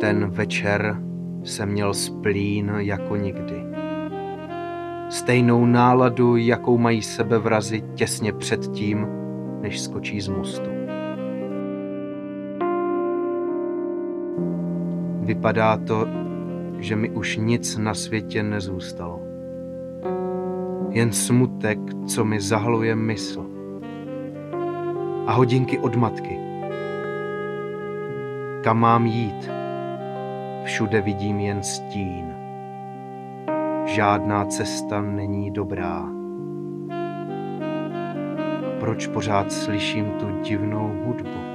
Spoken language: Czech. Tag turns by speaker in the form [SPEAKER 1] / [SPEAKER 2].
[SPEAKER 1] Ten večer jsem měl splín jako nikdy. Stejnou náladu, jakou mají sebevrazy těsně před tím, než skočí z mostu. Vypadá to, že mi už nic na světě nezůstalo. Jen smutek, co mi zahluje mysl. A hodinky od matky. Kam mám jít? Všude vidím jen stín. Žádná cesta není dobrá. Proč pořád slyším tu divnou hudbu?